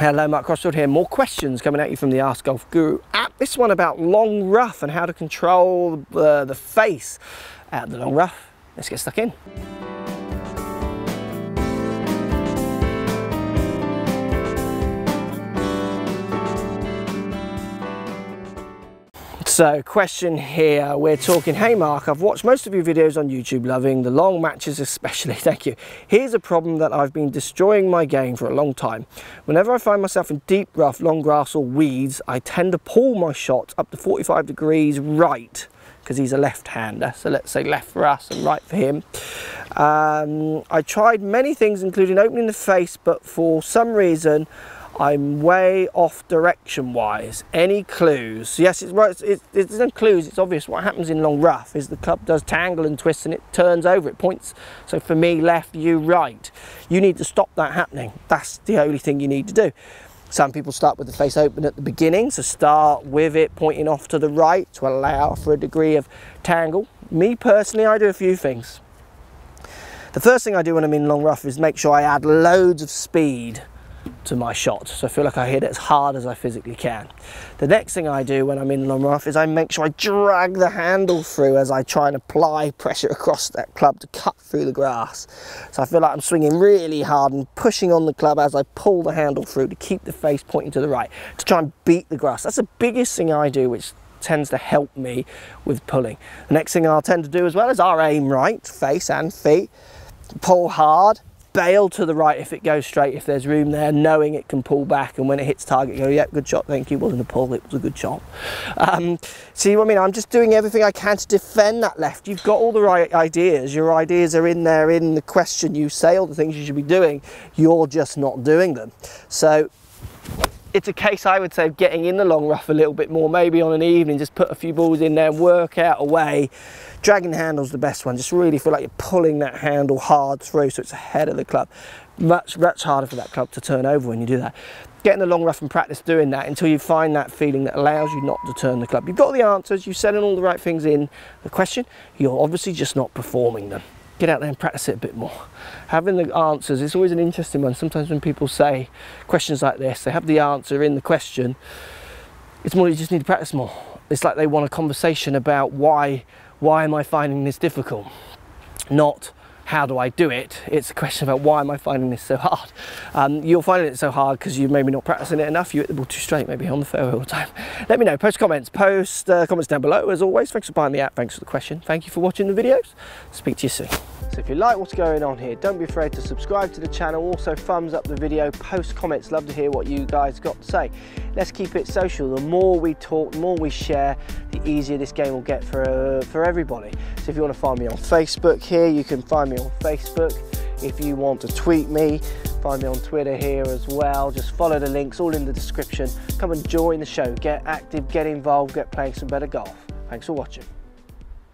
Hello, Mark Crossfield here. More questions coming at you from the Ask Golf Guru app. This one about long rough and how to control uh, the face at the long rough. Let's get stuck in. So question here, we're talking, hey Mark, I've watched most of your videos on YouTube, loving the long matches especially, thank you. Here's a problem that I've been destroying my game for a long time. Whenever I find myself in deep rough, long grass or weeds, I tend to pull my shot up to 45 degrees right, because he's a left-hander, so let's say left for us and right for him. Um, I tried many things, including opening the face, but for some reason, I'm way off direction wise. Any clues? Yes, it's right. It's, it's, no clues. It's obvious what happens in long rough is the club does tangle and twist and it turns over. It points. So for me, left, you right. You need to stop that happening. That's the only thing you need to do. Some people start with the face open at the beginning, so start with it pointing off to the right to allow for a degree of tangle. Me personally, I do a few things. The first thing I do when I'm in long rough is make sure I add loads of speed to my shot. So I feel like I hit it as hard as I physically can. The next thing I do when I'm in long rough is I make sure I drag the handle through as I try and apply pressure across that club to cut through the grass. So I feel like I'm swinging really hard and pushing on the club as I pull the handle through to keep the face pointing to the right, to try and beat the grass. That's the biggest thing I do, which tends to help me with pulling. The next thing I'll tend to do as well is our aim right, face and feet, pull hard, bail to the right if it goes straight, if there's room there, knowing it can pull back and when it hits target, go, yep, good shot, thank you, wasn't a pull, it was a good shot. Um, see what I mean? I'm just doing everything I can to defend that left. You've got all the right ideas, your ideas are in there in the question you say, all the things you should be doing, you're just not doing them. So it's a case I would say of getting in the long rough a little bit more, maybe on an evening, just put a few balls in there and work out a way. Dragging handle's the best one, just really feel like you're pulling that handle hard through so it's ahead of the club. Much, much harder for that club to turn over when you do that. Get in the long rough and practice doing that until you find that feeling that allows you not to turn the club. You've got the answers, you've said all the right things in the question, you're obviously just not performing them get out there and practice it a bit more. Having the answers, it's always an interesting one. Sometimes when people say questions like this, they have the answer in the question. It's more you just need to practice more. It's like they want a conversation about why, why am I finding this difficult? Not how do I do it? It's a question about why am I finding this so hard? Um, you're finding it so hard because you're maybe not practicing it enough. You hit the ball too straight, maybe on the fairway all the time. Let me know. Post comments. Post uh, comments down below. As always, thanks for buying the app. Thanks for the question. Thank you for watching the videos. Speak to you soon. So if you like what's going on here, don't be afraid to subscribe to the channel. Also thumbs up the video, post comments. Love to hear what you guys got to say. Let's keep it social. The more we talk, the more we share, the easier this game will get for, uh, for everybody. So if you want to find me on Facebook here, you can find me on Facebook. If you want to tweet me, find me on Twitter here as well. Just follow the links all in the description. Come and join the show. Get active, get involved, get playing some better golf. Thanks for watching.